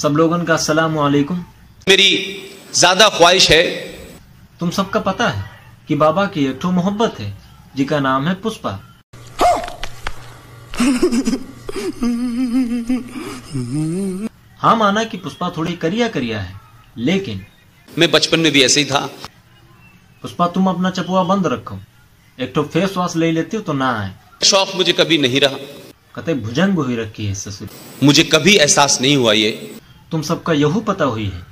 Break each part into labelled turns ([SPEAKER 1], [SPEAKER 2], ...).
[SPEAKER 1] सब लोगन का अस्सलाम वालेकुम।
[SPEAKER 2] मेरी ज़्यादा ख्वाहिश है।
[SPEAKER 1] तुम सबका पता है कि बाबा की एक ठो मोहब्बत है जिका नाम है पुष्पा। हाँ माना कि पुष्पा थोड़ी करिया करिया है लेकिन
[SPEAKER 2] मैं बचपन में भी ऐसे ही था।
[SPEAKER 1] पुष्पा तुम अपना चपुआ बंद रखो। एक ठो फेस वॉश ले लेती हो तो ना आए।
[SPEAKER 2] शौक मुझे कभी नहीं रहा।
[SPEAKER 1] कते भुजंग हुई रखी है ससुर।
[SPEAKER 2] मुझे कभी एहसास नहीं हुआ ये।
[SPEAKER 1] तुम सबका यहू पता हुई है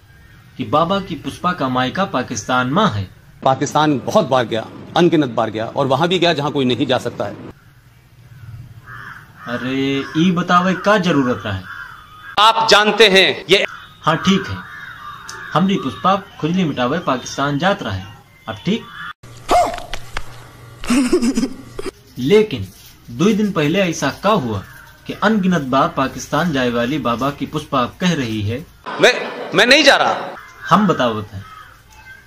[SPEAKER 1] कि बाबा की पुष्पा का मायका पाकिस्तान माँ है।
[SPEAKER 3] पाकिस्तान बहुत बार गया अनगिनत बार गया और वहाँ भी गया जहाँ कोई नहीं जा सकता है।
[SPEAKER 1] अरे ई बतावे का ज़रूरत है?
[SPEAKER 2] आप जानते हैं ये
[SPEAKER 1] हाँ ठीक है। हमरी पुष्पा खुजली मिटावे पाकिस्तान जात रहा है। अब ठीक? लेकिन दो दिन पहले ऐसा का हुआ? कि अनगिनत बार पाकिस्तान जाए वाली बाबा की पुष्पा कह रही है।
[SPEAKER 2] मैं मैं नहीं जा रहा।
[SPEAKER 1] हम बतावत हैं।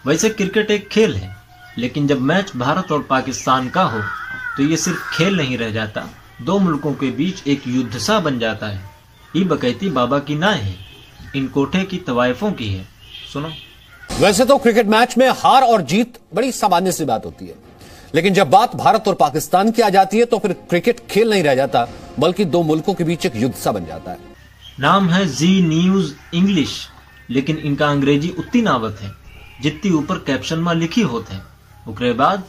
[SPEAKER 1] वैसे क्रिकेट एक खेल है लेकिन जब मैच भारत और पाकिस्तान का हो तो ये सिर्फ़ खेल नहीं रह जाता। दो मुल्कों के बीच एक युद्ध सा बन जाता है। ये बकैती बाबा की ना है इन कोठे की तवायफों की है। सुनो।
[SPEAKER 4] वैसे तो क्रिकेट मैच में हार और जीत बड़ी सामान्य सी बात होती है। लेकिन जब बात भारत और पाकिस्तान की आ जाती है तो फिर क्रिकेट खेल नहीं रह जाता। बल्कि दो मुल्कों के बीच एक युद्ध सा बन जाता है।
[SPEAKER 1] नाम है जी न्यूज़ इंग्लिश लेकिन इनका अंग्रेज़ी उतनी नावत है जितनी ऊपर कैप्शन में लिखी होते हैं। उसके बाद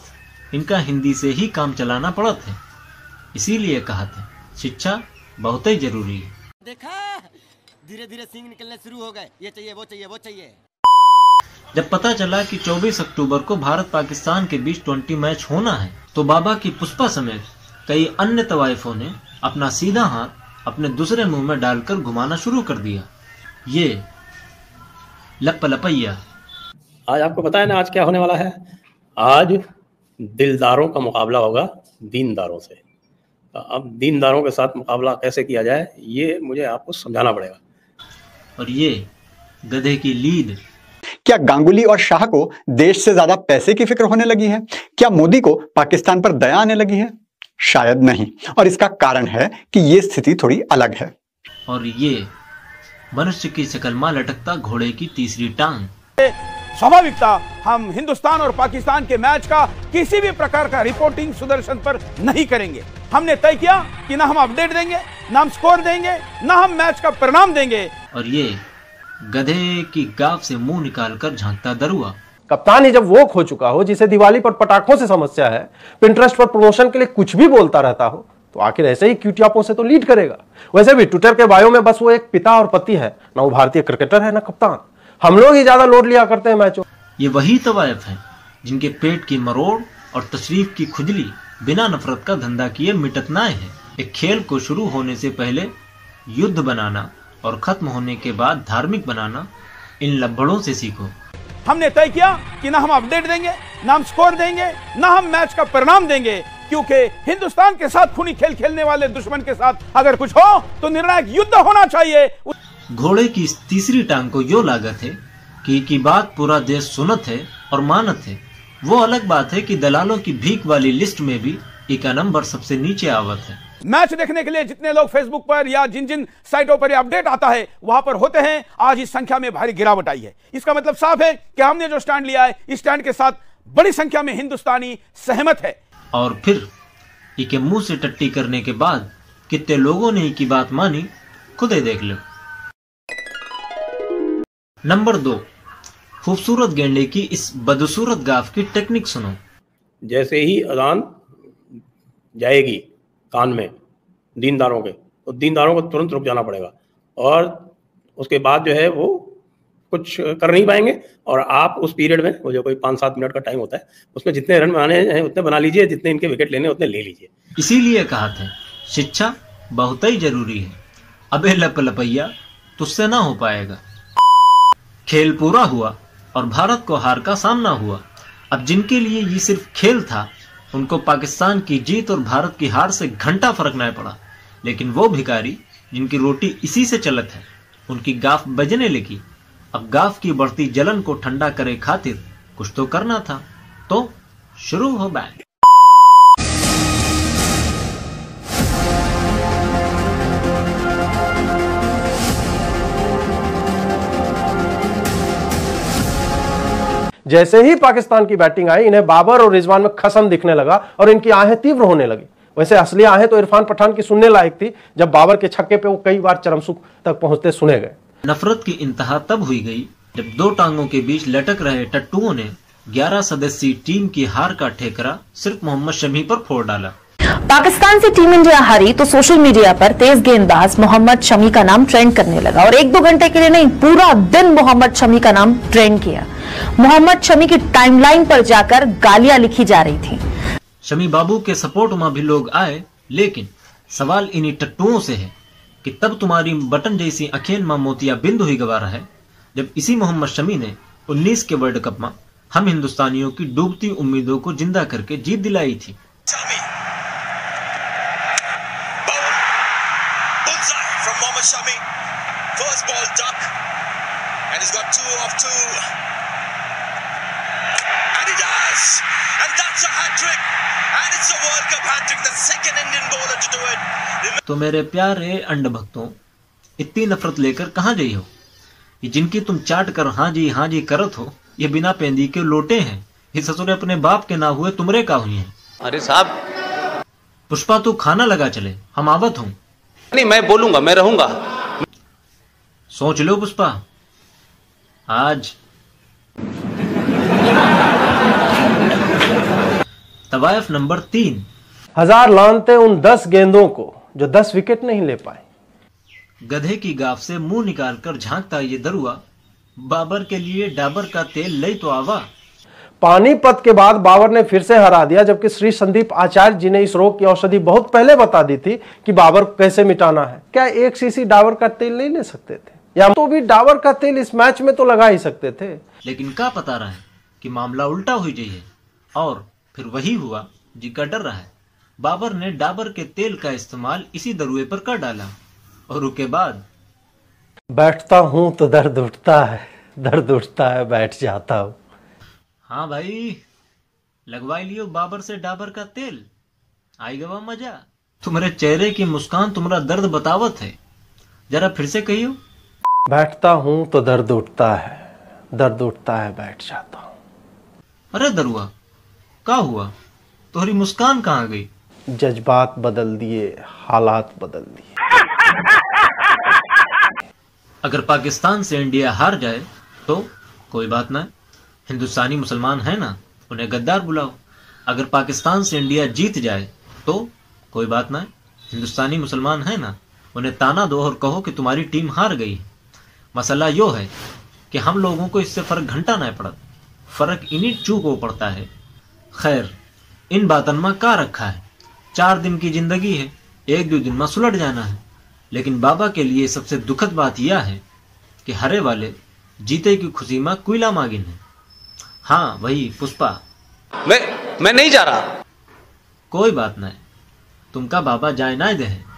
[SPEAKER 1] इनका हिंदी से ही काम चलाना पड़त है। इसीलिए कहा थे शिक्षा बहुत ही ज़रूरी है।
[SPEAKER 5] देखा? धीरे धीरे सिंह निकलने शुरू हो गए। ये चाहिए वो चाहिए वो चाहिए।
[SPEAKER 1] जब पता चला कि 24 अक्टूबर को भारत पाकिस्तान के बीच 20 मैच होना है तो बाबा की पुष्पा समेत कई अन्य तवाइफों ने अपना सीधा हाथ अपने दूसरे मुँह में डालकर घुमाना शुरू कर दिया। ये लप लपैया
[SPEAKER 6] आज आपको पता है ना आज क्या होने वाला है? आज दिलदारों का मुकाबला होगा दीनदारों से। अब दीनदारों के साथ मुकाबला कैसे किया जाए ये मुझे आपको समझाना पड़ेगा।
[SPEAKER 1] और ये गधे की लीद
[SPEAKER 7] क्या गांगुली और शाह को देश से ज़्यादा पैसे की फ़िक्र होने लगी है? क्या मोदी को पाकिस्तान पर दया आने लगी है? शायद नहीं। और इसका कारण है कि ये स्थिति थोड़ी अलग है।
[SPEAKER 1] और ये मनुष्य की शकल में लटकता घोड़े की तीसरी टांग।
[SPEAKER 8] स्वाभाविक था हम हिंदुस्तान और पाकिस्तान के मैच का किसी भी प्रकार का रिपोर्टिंग सुदर्शन पर नहीं करेंगे। हमने तय किया कि ना हम अपडेट देंगे ना हम स्कोर देंगे ना हम मैच का परिणाम देंगे।
[SPEAKER 1] और ये गधे की गाफ से मुँह निकालकर झांकता दरुआ।
[SPEAKER 9] कप्तान ही जब वो खो चुका हो, जिसे दिवाली पर पटाखों से समस्या है पिंटरेस्ट पर प्रमोशन के लिए कुछ भी बोलता रहता हो तो आखिर ऐसे ही क्यूटियापों से तो लीड करेगा। वैसे भी ट्विटर के बायो में बस वो एक पिता और पति है, ना वो भारतीय क्रिकेटर है, ना कप्तान। हम लोग ही ज़्यादा लोड लिया करते हैं मैचों।
[SPEAKER 1] ये वही तवायफ है, जिनके पेट की मरोड़ और तशरीफ़ की खुजली बिना नफरत का धंधा किए मिटत ना है। एक खेल को शुरू होने से पहले युद्ध बनाना और खत्म होने के बाद धार्मिक बनाना इन लब्बड़ों से सीखो।
[SPEAKER 8] हमने तय किया कि ना हम अपडेट देंगे, ना हम स्कोर देंगे, ना हम मैच का परिणाम देंगे, क्योंकि हिंदुस्तान के साथ खूनी खेल खेलने वाले दुश्मन के साथ अगर कुछ हो तो निर्णायक युद्ध होना चाहिए।
[SPEAKER 1] घोड़े की तीसरी टांग को यो लागत है कि की बात पूरा देश सुनत है और मानत है। वो अलग बात है कि दलालों की भीख वाली लिस्ट में भी इका नंबर सबसे नीचे आवत है।
[SPEAKER 8] मैच देखने के लिए जितने लोग फेसबुक पर या जिन जिन साइटों पर अपडेट आता है वहाँ पर होते हैं आज इस संख्या में भारी गिरावट आई है। इसका मतलब साफ़ है कि हमने जो स्टैंड लिया है इस स्टैंड के साथ बड़ी संख्या में हिंदुस्तानी सहमत है।
[SPEAKER 1] और फिर इके मुँह से टट्टी करने के बाद कितने लोगों ने इकी बात मानी खुद ही देख लो। नंबर दो खूबसूरत गेंडे की इस बदसूरत गाफ की टेक्निक सुनो।
[SPEAKER 6] जैसे ही अजान जाएगी कान में, दीनदारों के। तो दीनदारों को तुरंत रुक जाना पड़ेगा। और उसके बाद जो है वो कुछ कर नहीं पाएँगे और आप उस पीरियड में वो जो कोई पाँच सात मिनट का टाइम होता है, उसमें जितने रन बनाने हैं, उतने बना लीजिए, जितने इनके विकेट लेने उतने ले लीजिए।
[SPEAKER 1] इसीलिए कहा था, शिक्षा बहुत ही ज़रूरी है। अबे लप लपैया, तुझसे ना हो पाएगा। खेल पूरा हुआ और भारत को हार का सामना हुआ। अब जिनके लिए ये सिर्फ़ खेल था उनको पाकिस्तान की जीत और भारत की हार से घंटा फ़र्क न पड़ा। लेकिन वो भिखारी, जिनकी रोटी इसी से चलत है, उनकी गाफ बजने लगी। अब गाफ की बढ़ती जलन को ठंडा करे खातिर कुछ तो करना था। तो शुरू हो बैट
[SPEAKER 9] जैसे ही पाकिस्तान की बैटिंग आई, इन्हें बाबर और रिजवान में खसम दिखने लगा और इनकी आहें तीव्र होने लगी। वैसे असली आहें तो इरफान पठान की सुनने लायक थी, जब बाबर के छक्के पे वो कई बार चरमसुख तक पहुँचते सुने गए।
[SPEAKER 1] नफरत की इंतहा तब हुई गई, जब दो टांगों के बीच लटक रहे टट्टुओं ने 11 सदस्यीय टीम की हार का ठेकरा सिर्फ़ मोहम्मद शमी पर फोड़ डाला।
[SPEAKER 10] पाकिस्तान से टीम इंडिया हारी तो सोशल मीडिया पर तेज गेंदबाज मोहम्मद शमी का नाम ट्रेंड करने लगा और एक दो घंटे के लिए नहीं, पूरा दिन मोहम्मद शमी का नाम ट्रेंड किया। मोहम्मद शमी की टाइमलाइन पर जाकर गालियाँ लिखी जा रही थी।
[SPEAKER 1] शमी बाबू के सपोर्ट में भी लोग आए, लेकिन सवाल इन्हीं टट्टुओं से है कि तब तुम्हारी बटन जैसी अखेन माँ मोतिया बिंद हुई गवारा है, जब इसी मोहम्मद शमी ने 19 के वर्ल्ड कप में हम हिंदुस्तानियों की डूबती उम्मीदों को ज़िंदा करके जीत दिलाई थी।
[SPEAKER 11] Does. And that's a hat trick. And it's a World Cup hat trick. The second Indian bowler to do it.
[SPEAKER 1] तो मेरे प्यारे अंड भक्तों इतनी नफरत लेकर कहाँ गई हो ये जिनकी तुम चाट कर हाँ जी हाँ जी करत हो ये बिना पेंदी के लोटे हैं ये ससुर अपने बाप के ना हुए तुमरे का हुई हैं
[SPEAKER 2] अरे साहब
[SPEAKER 1] पुष्पा तू खाना लगा चले हम आवत हूँ
[SPEAKER 2] नहीं मैं बोलूँगा मैं रहूँगा
[SPEAKER 1] सोच लो पुष्पा आज तवायफ नंबर तीन।
[SPEAKER 9] हज़ार लानते उन दस गेंदों को जो दस विकेट नहीं ले पाए।
[SPEAKER 1] गधे की गाफ से मुँह निकालकर झांकता ये दरुआ बाबर के लिए डाबर का तेल लई तो आवा।
[SPEAKER 9] पानीपत के बाद बाबर ने फिर से हरा दिया जबकि श्री संदीप आचार्य जी ने इस रोग की औषधि बहुत पहले बता दी थी कि बाबर को कैसे मिटाना है। क्या एक सीसी डाबर का तेल नहीं ले सकते थे? या तो भी डाबर का तेल इस मैच में तो लगा ही सकते थे।
[SPEAKER 1] लेकिन क्या पता रहा है कि मामला उल्टा हुई जाइए और फिर वही हुआ जी का डर रहा है। बाबर ने डाबर के तेल का इस्तेमाल इसी दरुए पर कर डाला और उसके बाद
[SPEAKER 9] बैठता हूँ तो दर्द उठता है दर्द उठता है बैठ जाता हूँ।
[SPEAKER 1] हाँ भाई लगवाई लियो बाबर से डाबर का तेल। आई गवा मज़ा। तुम्हारे चेहरे की मुस्कान तुम्हारा दर्द बतावत है। जरा फिर से कहियो।
[SPEAKER 9] बैठता हूँ तो दर्द उठता है दर्द उठता है बैठ जाता हूँ।
[SPEAKER 1] अरे दरुआ का हुआ? तुम्हारी मुस्कान कहाँ गई?
[SPEAKER 9] जज्बात बदल दिए हालात बदल दिए।
[SPEAKER 1] अगर पाकिस्तान से इंडिया हार जाए तो कोई बात ना। हिंदुस्तानी मुसलमान है ना उन्हें गद्दार बुलाओ। अगर पाकिस्तान से इंडिया जीत जाए तो कोई बात ना। हिंदुस्तानी मुसलमान है ना उन्हें ताना दो और कहो कि तुम्हारी टीम हार गई। मसला यो है कि हम लोगों को इससे फ़र्क घंटा ना पड़ा। फ़र्क इन्हीं चूक को पड़ता है खैर इन बातन में का रखा है? चार दिन की ज़िंदगी है एक दो दिन में सुलट जाना है। लेकिन बाबा के लिए सबसे दुखद बात यह है कि हरे वाले जीते की खुशी में कोयला मागिन है। हाँ वही पुष्पा।
[SPEAKER 2] मैं मैं नहीं जा रहा।
[SPEAKER 1] कोई बात नहीं। तुमका बाबा जाए ना दे है।